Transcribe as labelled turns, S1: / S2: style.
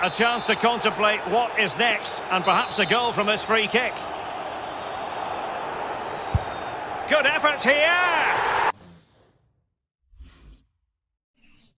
S1: A chance to contemplate what is next, and perhaps a goal from this free kick. Good effort here!